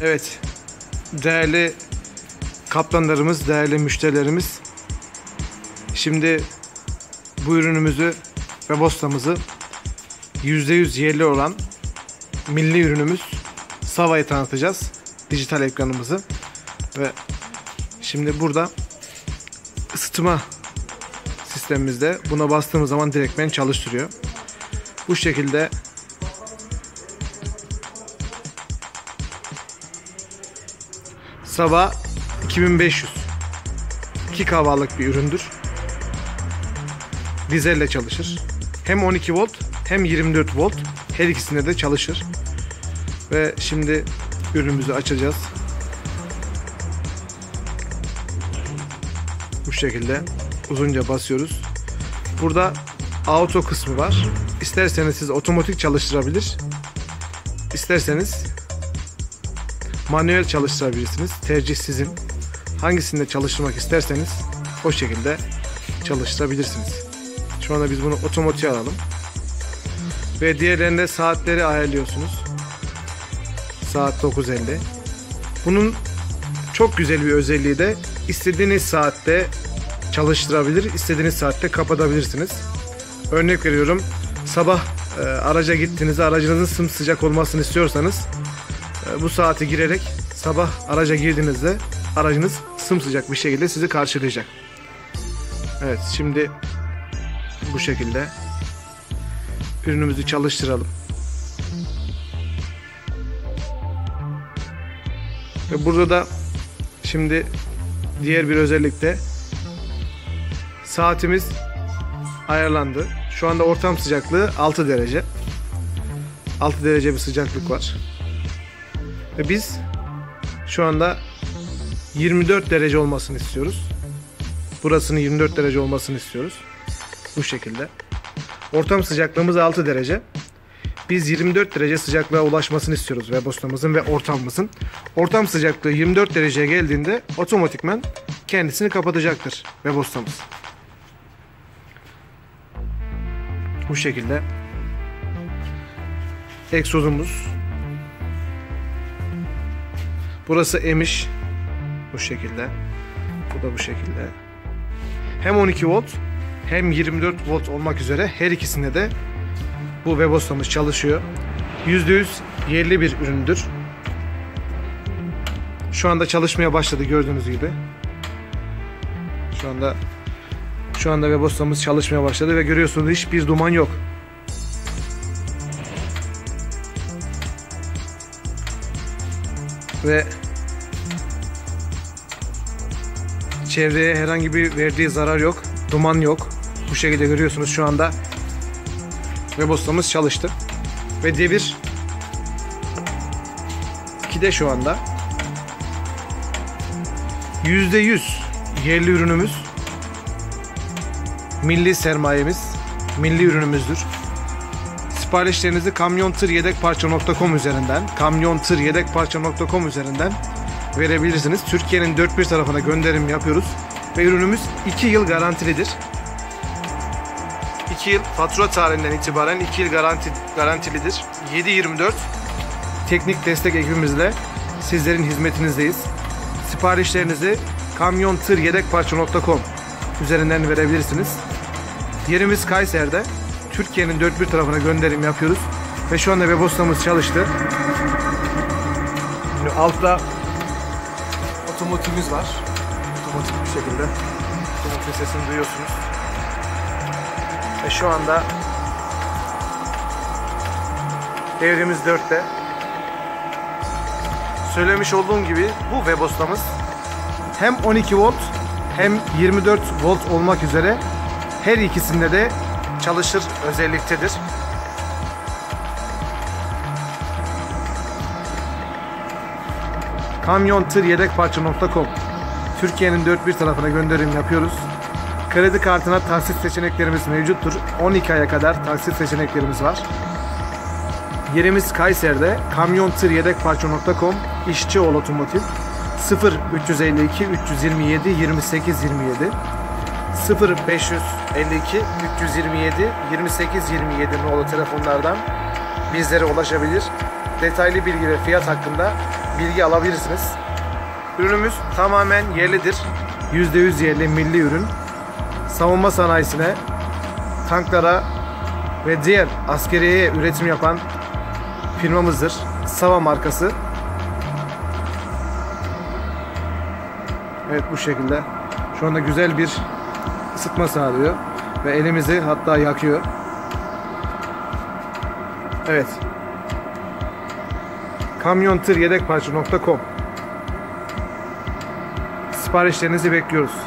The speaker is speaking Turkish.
Evet. Değerli kaplanlarımız, değerli müşterilerimiz. Şimdi bu ürünümüzü ve bostamızı %100 yerli olan milli ürünümüz Sava'yı tanıtacağız. Dijital ekranımızı. Ve şimdi burada ısıtma sistemimizde buna bastığımız zaman direktmen çalıştırıyor. Bu şekilde Sabah 2500 2 kahvalık bir üründür. Dizelle çalışır. Hem 12 volt hem 24 volt her ikisinde de çalışır. Ve şimdi ürünümüzü açacağız. Bu şekilde uzunca basıyoruz. Burada auto kısmı var. İsterseniz siz otomatik çalıştırabilir. İsterseniz manuel çalıştırabilirsiniz. Tercih sizin. Hangisinde çalıştırmak isterseniz o şekilde çalıştırabilirsiniz. Şu anda biz bunu otomatiğe alalım. Ve diğerlerinde saatleri ayarlıyorsunuz. Saat 9.50. Bunun çok güzel bir özelliği de istediğiniz saatte çalıştırabilir, istediğiniz saatte kapatabilirsiniz. Örnek veriyorum. Sabah e, araca gittiğinizde aracınızın sımsıcak olmasını istiyorsanız bu saati girerek sabah araca girdiğinizde aracınız sımsıcak bir şekilde sizi karşılayacak. Evet şimdi bu şekilde ürünümüzü çalıştıralım. Ve burada da şimdi diğer bir özellik de saatimiz ayarlandı. Şu anda ortam sıcaklığı 6 derece. 6 derece bir sıcaklık var. Ve biz şu anda 24 derece olmasını istiyoruz. Burasının 24 derece olmasını istiyoruz. Bu şekilde. Ortam sıcaklığımız 6 derece. Biz 24 derece sıcaklığa ulaşmasını istiyoruz webostamızın ve ortamımızın. Ortam sıcaklığı 24 dereceye geldiğinde otomatikman kendisini kapatacaktır webostamız. Bu şekilde egzozumuz Burası emiş. Bu şekilde. Bu da bu şekilde. Hem 12 volt hem 24 volt olmak üzere her ikisinde de bu webostamız çalışıyor. %100 yerli bir üründür. Şu anda çalışmaya başladı gördüğünüz gibi. Şu anda şu anda webostamız çalışmaya başladı ve görüyorsunuz hiçbir duman yok. Ve çevreye herhangi bir verdiği zarar yok. Duman yok. Bu şekilde görüyorsunuz şu anda webostamız çalıştı. Ve devir 2'de şu anda. %100 yerli ürünümüz. Milli sermayemiz. Milli ürünümüzdür. Siparişlerinizi kamyontırYedekParça.com üzerinden kamyontırYedekParça.com üzerinden verebilirsiniz. Türkiye'nin dört bir tarafına gönderim yapıyoruz. Ve ürünümüz 2 yıl garantilidir. 2 yıl fatura tarihinden itibaren 2 yıl garanti, garantilidir. 7-24 teknik destek ekibimizle sizlerin hizmetinizdeyiz. Siparişlerinizi kamyontırYedekParça.com üzerinden verebilirsiniz. Yerimiz Kayseri'de. Türkiye'nin dört bir tarafına gönderim yapıyoruz. Ve şu anda webostamız çalıştı. Şimdi altta otomotivimiz var. Otomotiv bir şekilde. Otomotiv sesini duyuyorsunuz. Ve şu anda devrimiz 4'te. Söylemiş olduğum gibi bu webostamız hem 12 volt hem 24 volt olmak üzere her ikisinde de çalışır özelliktedir. kamyontırYedekParça.com Türkiye'nin dört bir tarafına gönderim yapıyoruz. Kredi kartına taksit seçeneklerimiz mevcuttur. 12 aya kadar taksit seçeneklerimiz var. Yerimiz Kayseri'de kamyontırYedekParça.com İşçioğlu Otomotiv 0 352 327 28 27 0 552 327 28 27 nolu telefonlardan bizlere ulaşabilir. Detaylı bilgi ve fiyat hakkında bilgi alabilirsiniz. Ürünümüz tamamen yerlidir. %100 yerli milli ürün. Savunma sanayisine, tanklara ve diğer askeriyeye üretim yapan firmamızdır. Sava markası. Evet bu şekilde. Şu anda güzel bir ısıtma sağlıyor. Ve elimizi hatta yakıyor. Evet. kamyontır yedekparça.com Siparişlerinizi bekliyoruz.